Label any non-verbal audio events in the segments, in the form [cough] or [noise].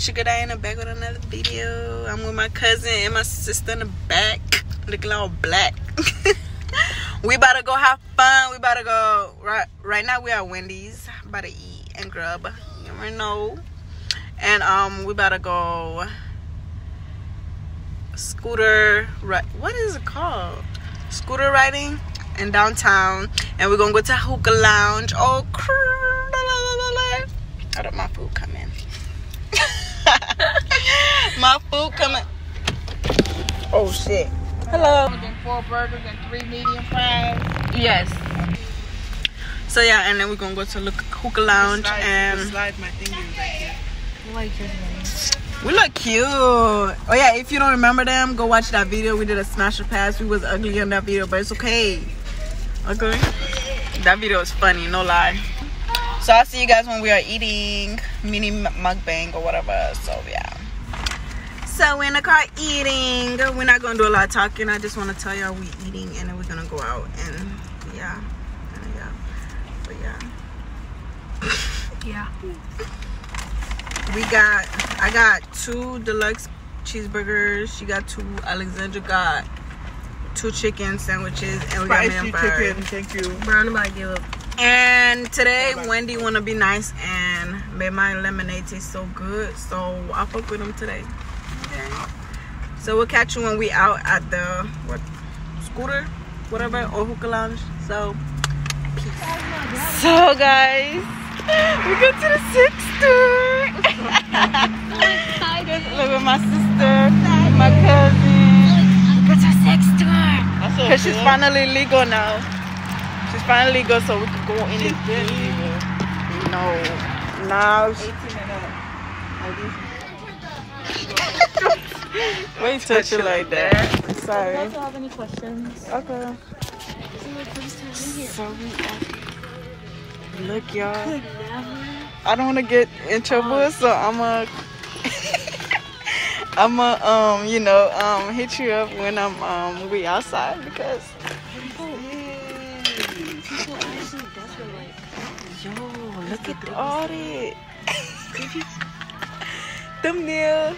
It's your good Diana back with another video. I'm with my cousin and my sister in the back, looking all black. [laughs] we about to go have fun. We about to go right right now. We are Wendy's, about to eat and grub. You never know. And um, we about to go scooter. Right? What is it called? Scooter riding in downtown, and we're gonna go to hookah lounge. Oh, how did my food come in? My food coming. Oh shit. Hello. Four burgers and three medium fries. Yes. So yeah, and then we're gonna go to look hookah lounge Slide- and slide my thingies right here. we look cute. Oh yeah, if you don't remember them, go watch that video. We did a smash or pass. We was ugly in that video, but it's okay. Okay. That video was funny, no lie. So I'll see you guys when we are eating mini m- mukbang or whatever. So yeah. So we're in the car eating. We're not gonna do a lot of talking. I just want to tell y'all we eating and then we're gonna go out and yeah, and yeah, but yeah. [laughs] Yeah. We got I got two deluxe cheeseburgers. She got two. Alexandra got two chicken sandwiches and we got Spicy man fries. chicken, thank you. Brown about to give up. And today Wendy wanna be nice and made my lemonade taste so good. So I fuck with them today. Okay. So we'll catch you when we out at the what scooter, whatever, or hookah lounge. So peace. So guys, we go to the sixth store. Look at my sister, my cousin. Go to the sixth store. Cause she's finally legal now. She's finally legal, so we can go in She's and legal. No, now. 18 and up. Why you touch it like that? Sorry. have any questions? Okay. So we look, y'all. I don't want to get in trouble, so I'm a. [laughs] I'm a um you know um hit you up when I'm um we outside because yo look at all that [laughs] thumbnail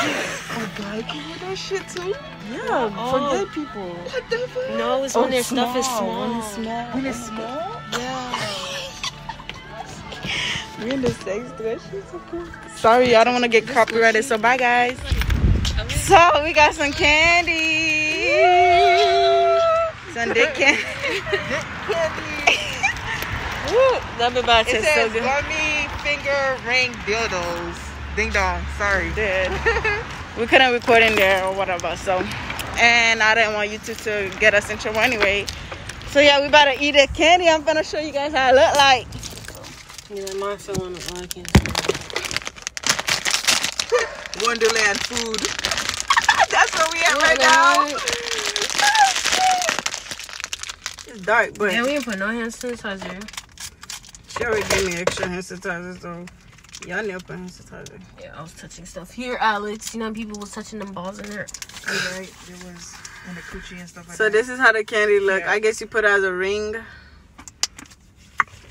oh god can you that shit too yeah for Oh. gay people what the fuck No, it's Oh, when their stuff is small. small. When it's small. When it's small. Yeah. We're in the sex dress. She's so cool. Sorry, I don't want to get copyrighted. So bye, guys. So we got some candy. Some dick candy. Woo, that be about to It taste so says good. gummy finger ring dildos. Ding dong. Sorry. Did. [laughs] we couldn't record in there or whatever. So, and I didn't want YouTube to get us in trouble anyway. So yeah, we about to eat the candy. I'm gonna show you guys how it look like. Yeah, mine fell on the leg. [laughs] Wonderland food. [laughs] That's where we at right now. It's dark, but And we didn't put no hand sanitizer. she already gave me extra hand sanitizer, so y'all need to put hand. Yeah, I was touching stuff. Here, Alex. You know people was touching them balls in there. You're right. It was in the coochie and stuff like So that. this is how the candy look. Yeah. I guess you put it as a ring.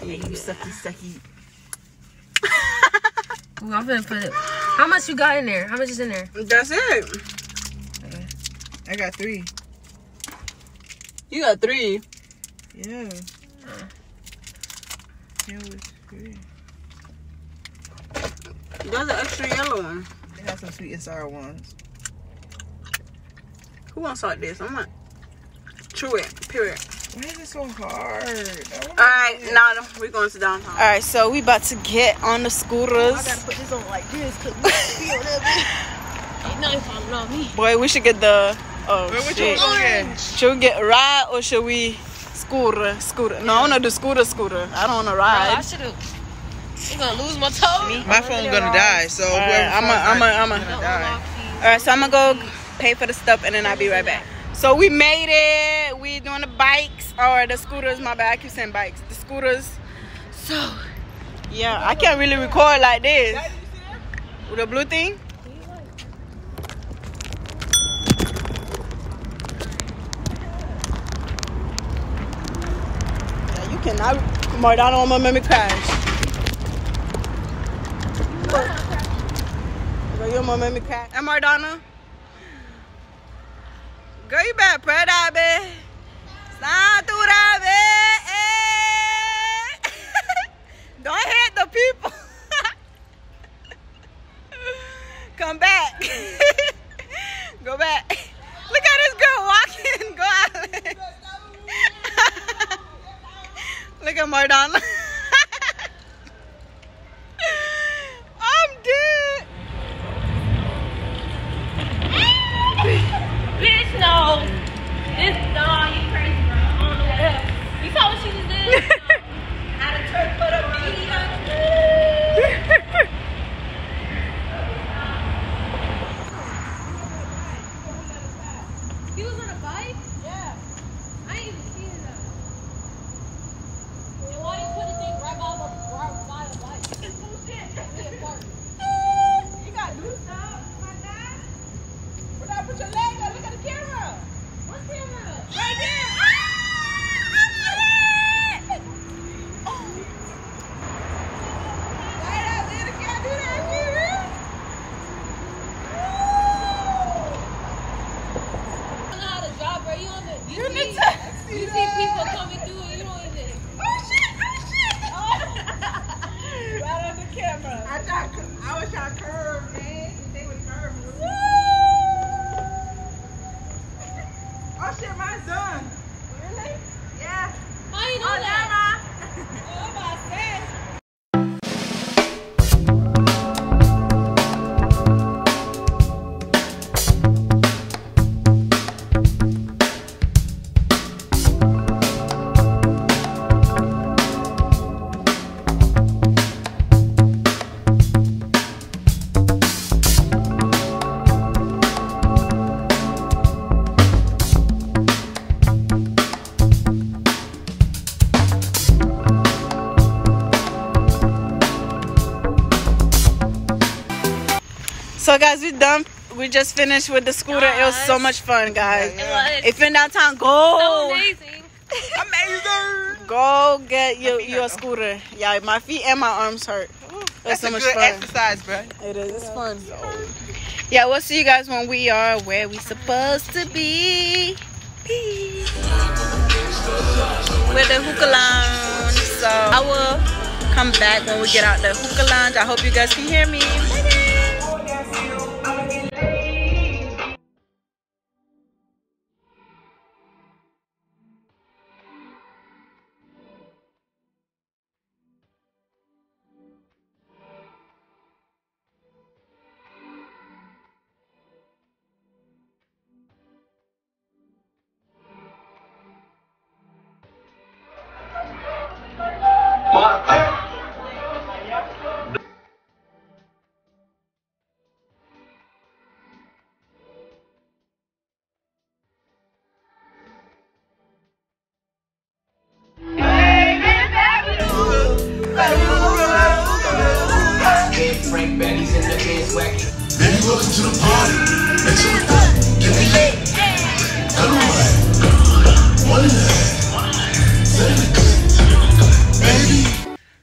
Yeah, you sucky sucky. [laughs] Ooh, I'm gonna put it. How much you got in there? How much is in there? That's it. I got three. You got three. Yeah. It was three. There's an extra yellow one. They have some sweet and sour ones. Who wants like this? I'm like, chew it. Period. Why is it so hard? I wanna- All right, now we're going to downtown. All right, so we about to get on the oh, scooters. I gotta put this on like this because we feel that Ain't nothing falling on me. Boy, we should get the. Oh Wait, which shit. one again? Should we get ride or should we scooter? Scooter. No, I want to do scooter. Scooter. I don't want to Bro, I ride. should have. I'm gonna lose my toe. My phone gonna die, so Alright, I'm a- finds I'm a- mine I'm gonna. die. All right, so I'm gonna go pay for the stuff and then I'll be right back. So we made it. We doing the bikes or the scooters. My bad. I keep saying bikes. The scooters. So yeah, I can't really record like this. With the blue thing. Yeah, you cannot. Mardana almost made me crash. Girl, your mom made me cry. Am I Donna? Girl, you better pray that, babe. [laughs] Don't the people. [laughs] Come back. [laughs] Go back. Look at this girl walking. Go out. Look at Mardonna. So guys, we done. We just finished with the scooter. It was so much fun, guys. It was If you're in downtown, so go. amazing. [laughs] Amazing. Go get your feet you a hurt, though. scooter. Yeah, my feet and my arms hurt. That's so a much good fun. exercise, bro. It is. It's fun. Yeah, we'll see you guys when we are where we supposed to be. Peace. We're the hookah lounge. So I will come back when we get out the hookah lounge. I hope you guys can hear me. Welcome to the party. Give me lit. Come on. One.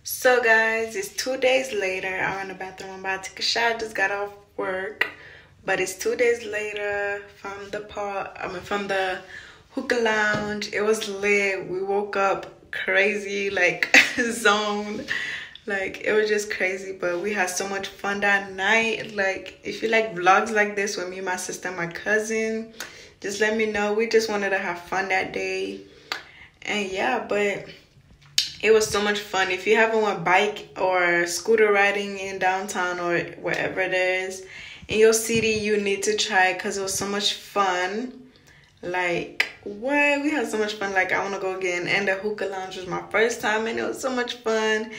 So guys, it's two days later. I'm in the bathroom. I'm about to take a shower. Just got off work, but it's two days later from the part. I mean, from the hookah lounge. It was lit. We woke up crazy, like [laughs] zone. Like it was just crazy, but we had so much fun that night. Like if you like vlogs like this with me, my sister, my cousin, just let me know. We just wanted to have fun that day, and yeah, but it was so much fun. If you haven't went bike or scooter riding in downtown or wherever it is in your city, you need to try because it was so much fun. Like what? We had so much fun. Like I want to go again. And the hookah lounge was my first time, and it was so much fun.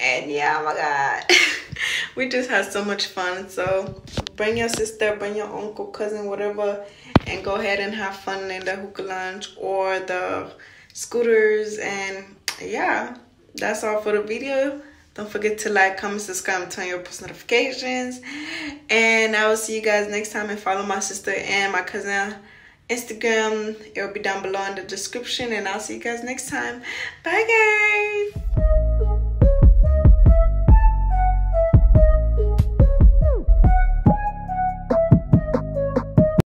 And yeah, oh my god, [laughs] we just had so much fun. So bring your sister, bring your uncle, cousin, whatever, and go ahead and have fun in the hookah lounge or the scooters. And yeah, that's all for the video. Don't forget to like, comment, subscribe, and turn your post notifications. And I will see you guys next time. And follow my sister and my cousin Instagram. It will be down below in the description. And I'll see you guys next time. Bye, guys.